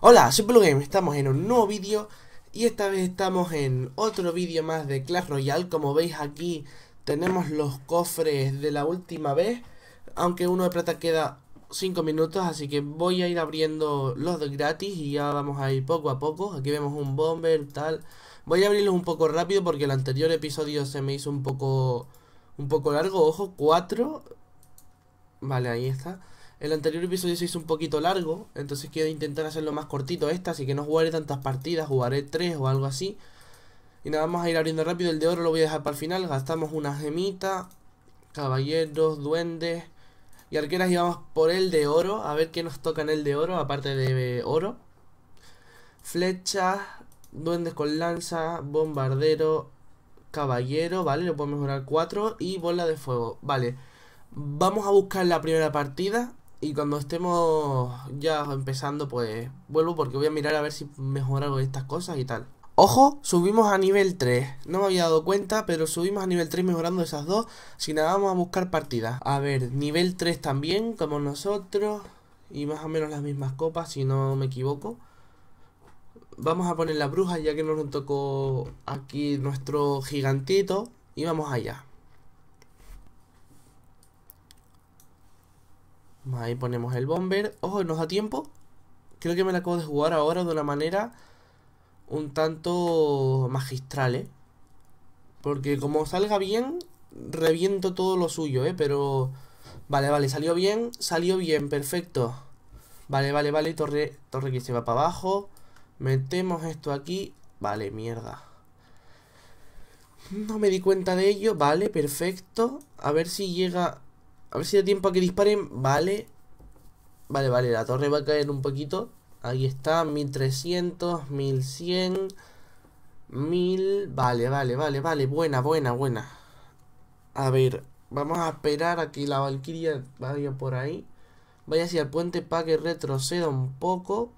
Hola, soy Game, estamos en un nuevo vídeo y esta vez estamos en otro vídeo más de Clash Royale. Como veis aquí tenemos los cofres de la última vez Aunque uno de plata queda 5 minutos, así que voy a ir abriendo los de gratis y ya vamos a ir poco a poco. Aquí vemos un bomber, tal. Voy a abrirlos un poco rápido porque el anterior episodio se me hizo un poco, un poco largo. Ojo, 4 Vale, ahí está el anterior episodio se hizo un poquito largo, entonces quiero intentar hacerlo más cortito esta, así que no jugaré tantas partidas, jugaré tres o algo así. Y nada, vamos a ir abriendo rápido, el de oro lo voy a dejar para el final, gastamos una gemita, caballeros, duendes y arqueras y vamos por el de oro, a ver qué nos toca en el de oro, aparte de oro. Flechas, duendes con lanza, bombardero, caballero, vale, lo puedo mejorar 4 y bola de fuego, vale. Vamos a buscar la primera partida y cuando estemos ya empezando, pues vuelvo porque voy a mirar a ver si mejora algo estas cosas y tal. Ojo, subimos a nivel 3. No me había dado cuenta, pero subimos a nivel 3 mejorando esas dos. Si nada, vamos a buscar partidas. A ver, nivel 3 también, como nosotros. Y más o menos las mismas copas, si no me equivoco. Vamos a poner la bruja, ya que nos tocó aquí nuestro gigantito. Y vamos allá. Ahí ponemos el bomber. Ojo, nos da tiempo. Creo que me la acabo de jugar ahora de una manera un tanto magistral, ¿eh? Porque como salga bien, reviento todo lo suyo, ¿eh? Pero... Vale, vale, salió bien, salió bien, perfecto. Vale, vale, vale, torre, torre que se va para abajo. Metemos esto aquí. Vale, mierda. No me di cuenta de ello. Vale, perfecto. A ver si llega a ver si da tiempo a que disparen. Vale. Vale, vale, la torre va a caer un poquito. Ahí está, 1300, 1100, 1000. Vale, vale, vale, vale. Buena, buena, buena. A ver, vamos a esperar a que la Valkyria vaya por ahí. Vaya hacia el puente para que retroceda un poco.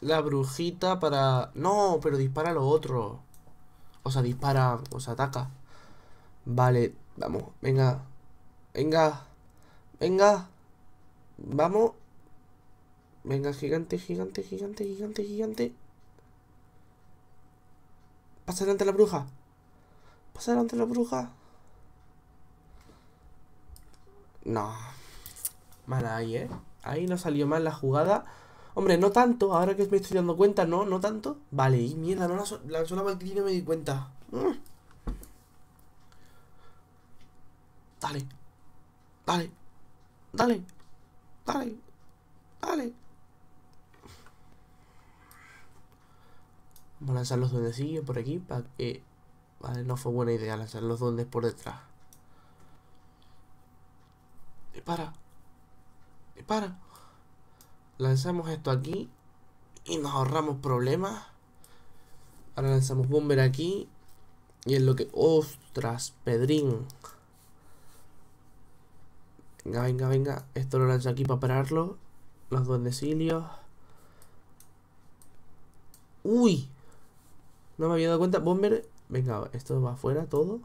La brujita para... No, pero dispara lo otro. O sea, dispara, o sea, ataca. Vale, vamos, venga. Venga. Venga. Vamos. Venga, gigante, gigante, gigante, gigante, gigante. Pasa delante la bruja. Pasa delante la bruja. No. Mala ahí, ¿eh? Ahí no salió mal la jugada. Hombre, no tanto. Ahora que me estoy dando cuenta, no, no tanto. Vale, y mierda, no lanzó, lanzó la Valkyrie no me di cuenta. Mm. Dale. Dale. Dale. Dale. Dale. Vamos a lanzar los duendecillos por aquí para que... Vale, no fue buena idea lanzar los duendes por detrás. Dispara. Dispara. Lanzamos esto aquí. Y nos ahorramos problemas. Ahora lanzamos bomber aquí. Y es lo que... ¡Ostras! Pedrín. Venga, venga, venga. Esto lo lanzo aquí para pararlo. Los duendecillos. ¡Uy! No me había dado cuenta. Bomber. Venga, esto va afuera todo.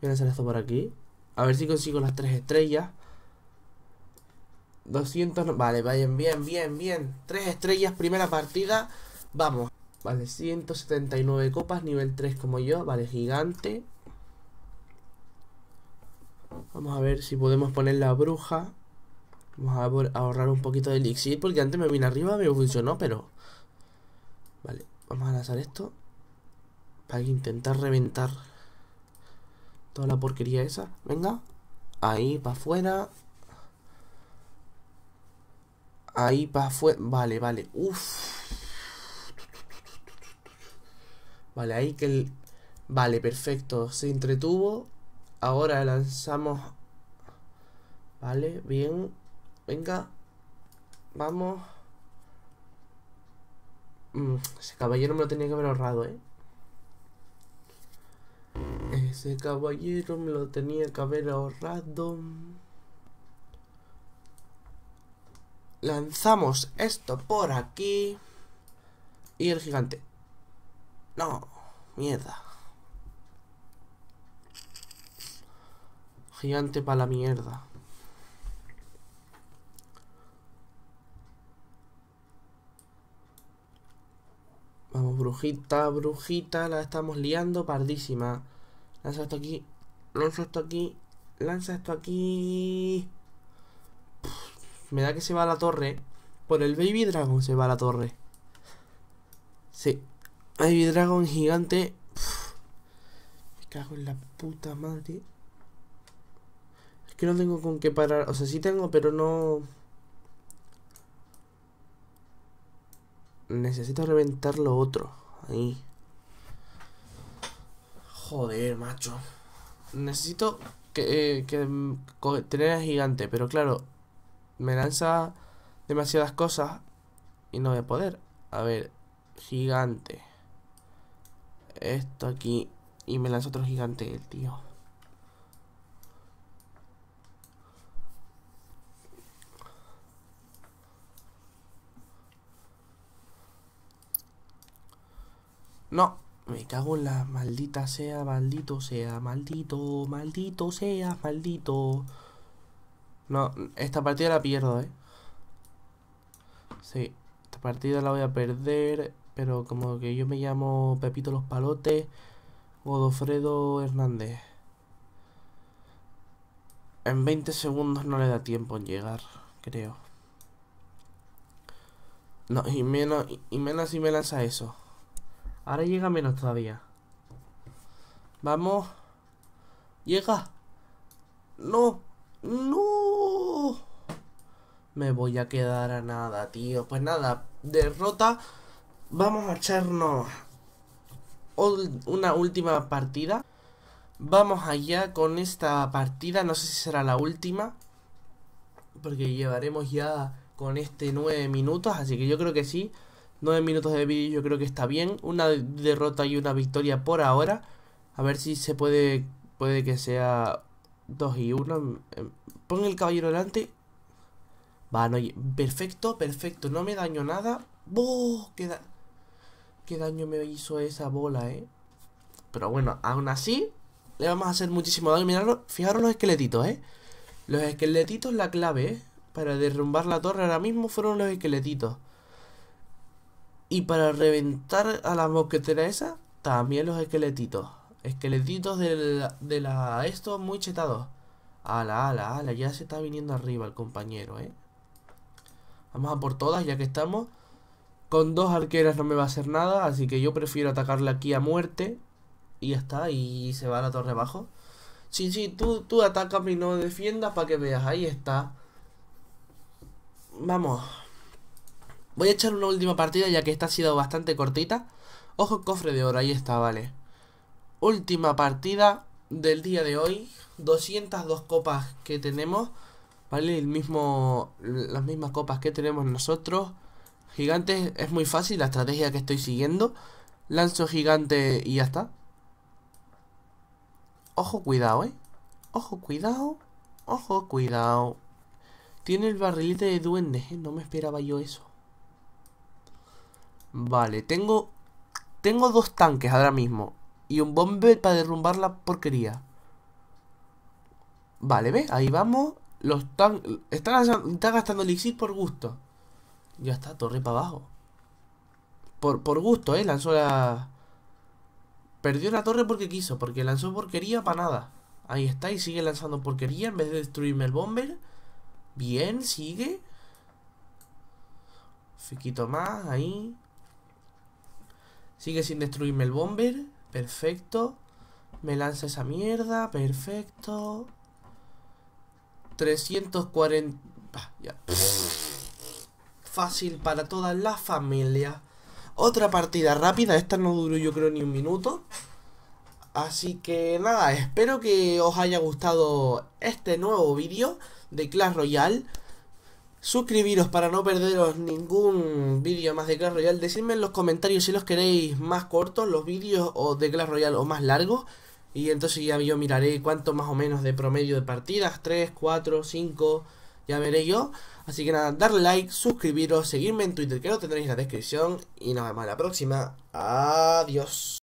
Voy a lanzar esto por aquí. A ver si consigo las tres estrellas. 200... Vale, vayan bien, bien, bien. Tres estrellas, primera partida. Vamos. Vale, 179 copas, nivel 3 como yo. Vale, gigante. Vamos a ver si podemos poner la bruja. Vamos a ahorrar un poquito de elixir porque antes me vine arriba, me funcionó, pero... Vale, vamos a lanzar esto. Para intentar reventar toda la porquería esa. Venga. Ahí para afuera. Ahí para afuera. Vale, vale. Uf. Vale, ahí que el... Vale, perfecto. Se entretuvo. Ahora lanzamos... Vale, bien. Venga. Vamos. Mm, ese caballero me lo tenía que haber ahorrado, ¿eh? Ese caballero me lo tenía que haber ahorrado. Lanzamos esto por aquí. Y el gigante. No, mierda. Gigante para la mierda. brujita, brujita, la estamos liando pardísima. Lanza esto aquí, lanza esto aquí, lanza esto aquí. me da que se va a la torre. Por el Baby Dragon se va a la torre. Sí. Baby Dragon gigante. me cago en la puta madre. No tengo con qué parar. O sea, sí tengo, pero no... Necesito reventar lo otro. Ahí. Joder, macho. Necesito que, eh, que tener a gigante, pero claro, me lanza demasiadas cosas y no voy a poder. A ver, gigante. Esto aquí. Y me lanza otro gigante, el tío. No, me cago en la maldita sea, maldito sea, maldito, maldito sea, maldito. No, esta partida la pierdo, ¿eh? Sí, esta partida la voy a perder, pero como que yo me llamo Pepito Los Palotes Godofredo Hernández. En 20 segundos no le da tiempo en llegar, creo. No, y menos, y menos si me lanza eso. Ahora llega menos todavía. Vamos. Llega. No. No. Me voy a quedar a nada, tío. Pues nada, derrota. Vamos a echarnos una última partida. Vamos allá con esta partida. No sé si será la última. Porque llevaremos ya con este nueve minutos. Así que yo creo que sí. 9 minutos de vídeo yo creo que está bien. Una derrota y una victoria por ahora. A ver si se puede, puede que sea 2 y 1. Em, pon el caballero delante. Va, no, perfecto, perfecto. No me daño nada. ¡Oh! ¿Qué, ¿Qué daño me hizo esa bola, eh? Pero bueno, aún así, le vamos a hacer muchísimo daño. Miradlo, fijaros los esqueletitos, eh. Los esqueletitos, la clave, eh. Para derrumbar la torre ahora mismo fueron los esqueletitos. Y para reventar a la mosquetera esa, también los esqueletitos. Esqueletitos de la, de la esto muy chetados. Ala, ala, ala, ya se está viniendo arriba el compañero, ¿eh? Vamos a por todas, ya que estamos. Con dos arqueras no me va a hacer nada, así que yo prefiero atacarle aquí a muerte. Y ya está, y se va a la torre abajo. Sí, sí, tú, tú atácame y no defiendas para que veas, ahí está. Vamos. Voy a echar una última partida ya que esta ha sido bastante cortita. Ojo, cofre de oro, ahí está, vale. Última partida del día de hoy. 202 copas que tenemos. ¿Vale? El mismo, las mismas copas que tenemos nosotros. Gigantes es muy fácil la estrategia que estoy siguiendo. Lanzo gigante y ya está. Ojo, cuidado, ¿eh? Ojo, cuidado. Ojo, cuidado. Tiene el barrilete de duendes, ¿eh? No me esperaba yo eso. Vale, tengo... Tengo dos tanques ahora mismo. Y un bomber para derrumbar la porquería. Vale, ¿ves? Ahí vamos. Los tanques... Está, está, gastando elixir por gusto. Ya está, torre para abajo. Por, por gusto, ¿eh? Lanzó la... Perdió la torre porque quiso. Porque lanzó porquería para nada. Ahí está, y sigue lanzando porquería en vez de destruirme el bomber. Bien, sigue. Fiquito más, ahí. Sigue sin destruirme el bomber. Perfecto. Me lanza esa mierda. Perfecto. 340... Ah, ya. Fácil para toda la familia. Otra partida rápida. Esta no duró yo creo ni un minuto. Así que nada, espero que os haya gustado este nuevo vídeo de Clash Royale. Suscribiros para no perderos ningún vídeo más de Clash Royale. Decidme en los comentarios si los queréis más cortos los vídeos o de Clash Royale o más largos. Y entonces ya yo miraré cuánto más o menos de promedio de partidas. 3, 4, 5. Ya veré yo. Así que nada, darle like, suscribiros, seguirme en Twitter que lo tendréis en la descripción. Y nos vemos en la próxima. Adiós.